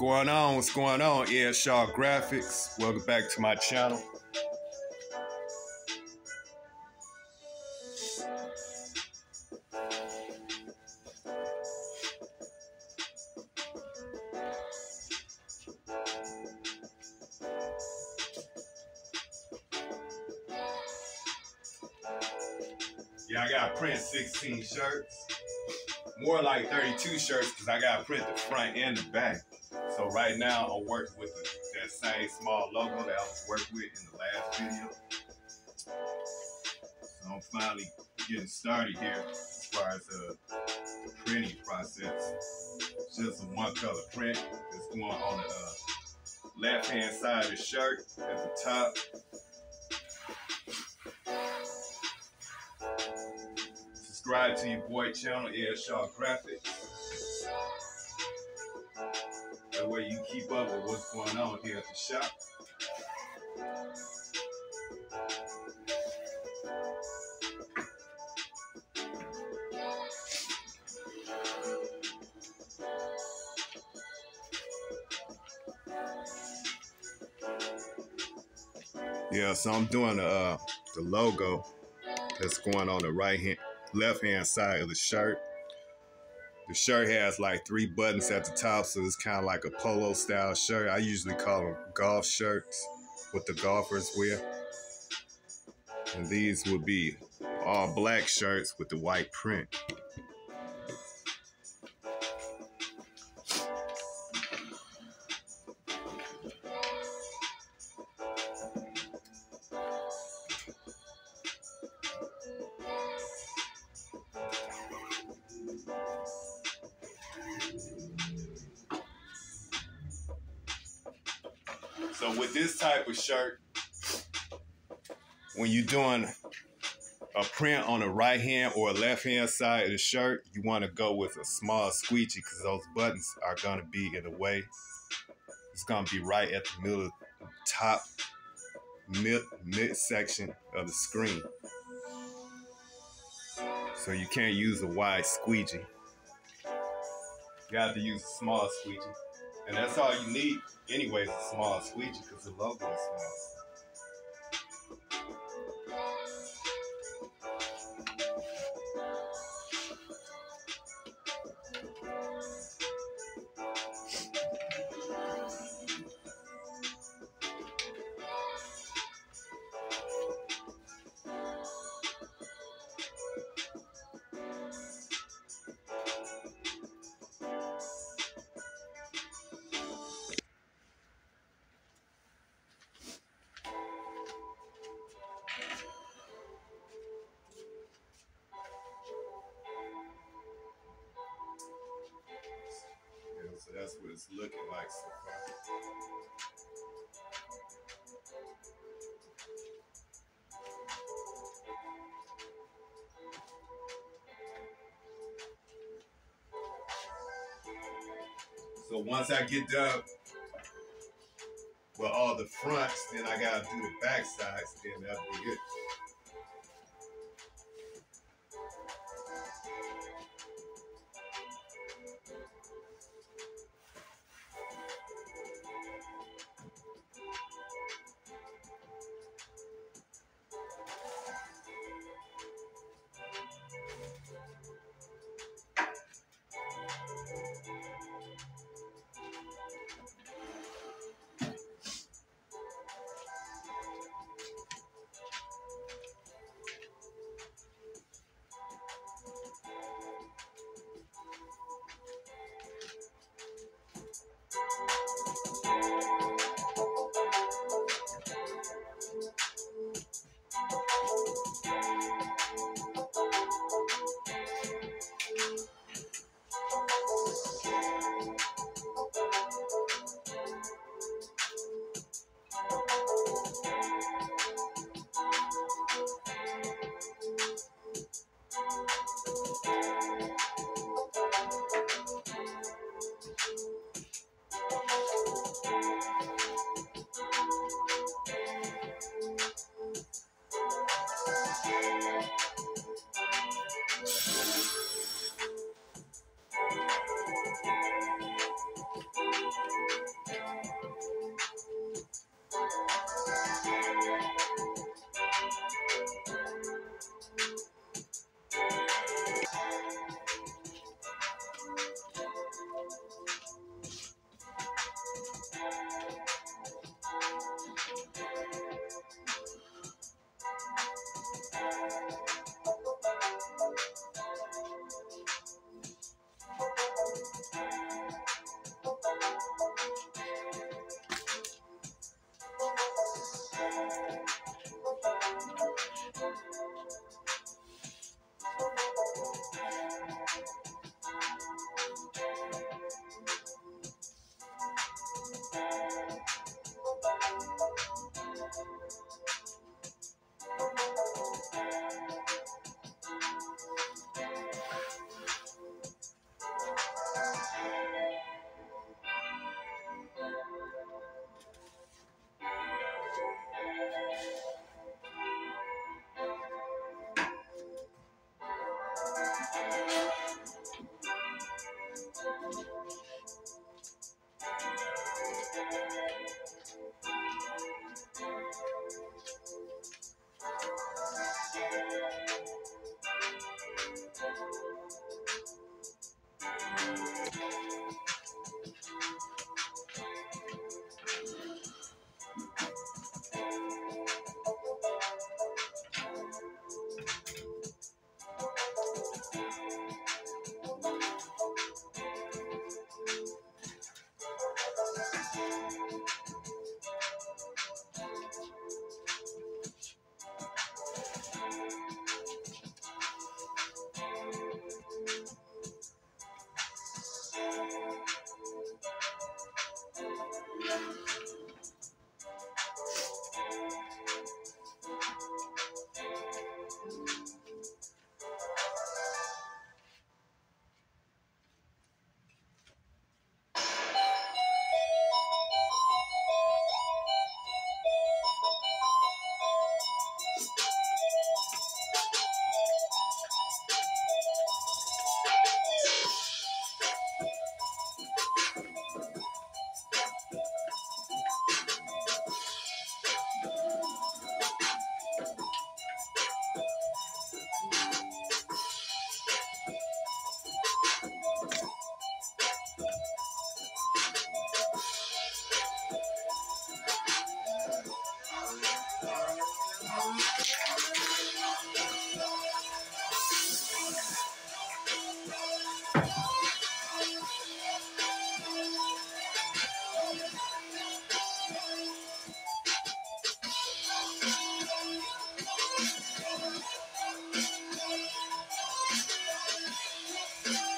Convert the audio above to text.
going on? What's going on? Ed Shaw Graphix. Welcome back to my channel. Yeah, I got print 16 shirts. More like 32 shirts because I got to print the front and the back. So right now I'm working with the, that same small logo that I was working with in the last video. So I'm finally getting started here as far as uh, the printing process. Just a one color print that's going on the uh, left hand side of the shirt at the top. Subscribe to your boy channel, Ed Shaw Graphix. Way you keep up with what's going on here at the shop. Yeah, so I'm doing the uh, the logo that's going on the right hand, left hand side of the shirt. The shirt has like three buttons at the top, so it's kind of like a polo style shirt. I usually call them golf shirts, what the golfers wear. And these would be all black shirts with the white print. So with this type of shirt, when you're doing a print on the right hand or left hand side of the shirt, you want to go with a small squeegee because those buttons are going to be in the way. It's going to be right at the middle, top mid mid section of the screen. So you can't use a wide squeegee. You have to use a small squeegee. And that's all you need anyway. anyways, a small squeegee because the logo is small. Looking like so once I get done with all the fronts, then I gotta do the back sides, then that'll be it. Música Let's go.